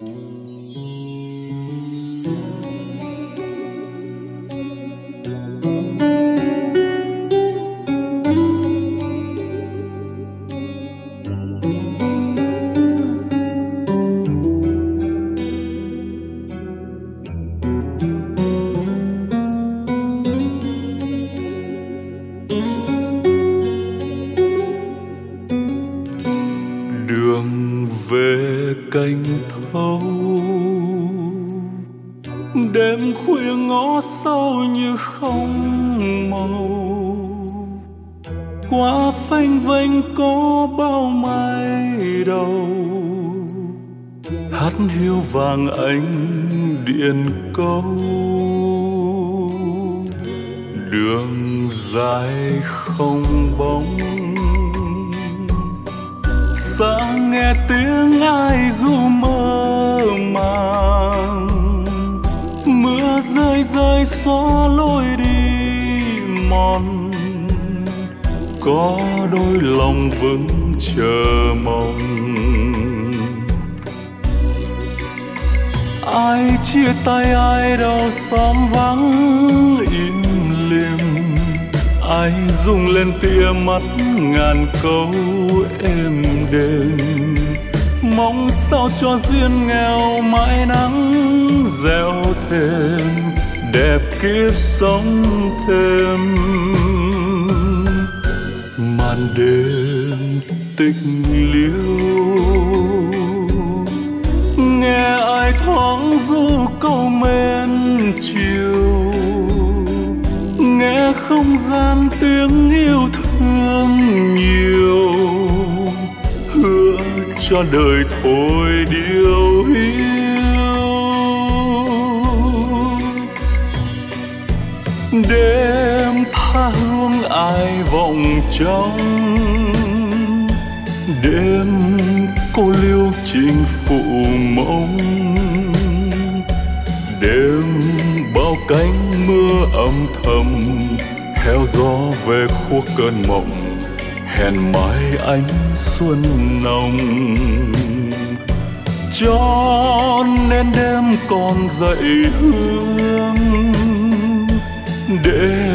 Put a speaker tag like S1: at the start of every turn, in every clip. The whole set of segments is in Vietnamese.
S1: Mm-hmm. Về cành thâu. Đêm khuya ngó sâu như không màu. Qua phanh vênh có bao mây đầu. Hát hiu vàng ánh điện câu đường dài không bóng xa nghe tiếng ai ru mơ màng? Mưa rơi rơi xóa lối đi mòn. Có đôi lòng vững chờ mong. Ai chia tay, ai đâu xóm vắng im lìm. Ai rung lên tia mắt ngàn câu êm đêm. Mong sao cho duyên nghèo mãi nắng gieo thêm, đẹp kiếp sống thêm. Màn đêm tịch liêu, nghe ai thoáng du câu men chiều. Nghe không gian tiếng yêu thương cho đời thôi, điều hiu. Đêm tha hương ai vọng trong? Đêm cô liêu trình phụ mong đêm bao cánh mưa âm thầm, theo gió về khuất cơn mộng? Hẹn mai ánh xuân nồng. Cho nên đêm còn dậy hương. Để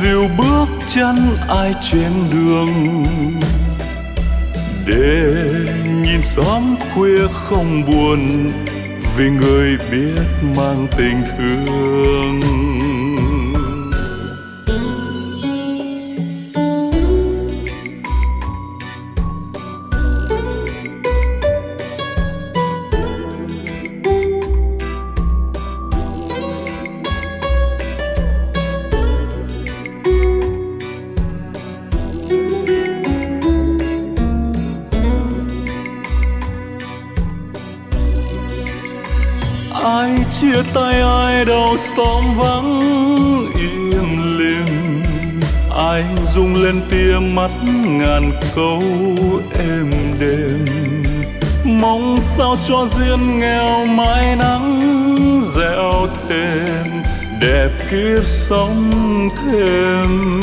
S1: dìu bước chân ai trên đường. Để nhìn xóm khuya không buồn vì người biết mang tình thương. Ai chia tay, ai đâu xóm vắng im lìm. Ai rung lên tia mắt ngàn câu êm đềm. Mong sao cho duyên nghèo mãi nắng dẻo thêm, đẹp kiếp sống thêm.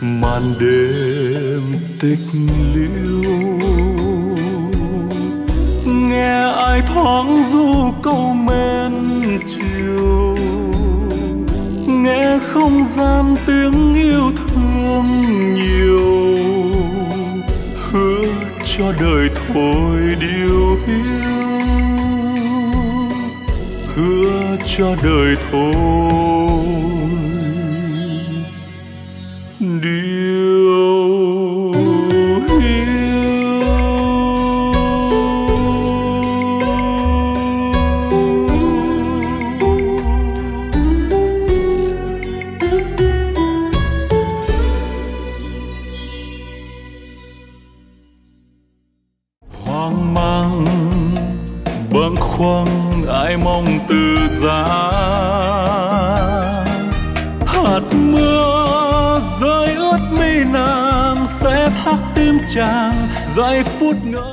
S1: Màn đêm tích liêu thoáng du câu men chiều. Nghe không gian tiếng yêu thương nhiều. Hứa cho đời thôi điều hiu. Hứa cho đời thôi. Điều hoang mang, bâng khuâng ai mong từ giá hạt mưa rơi ướt mi nàng sẽ thắt tim chàng, giây phút ngỡ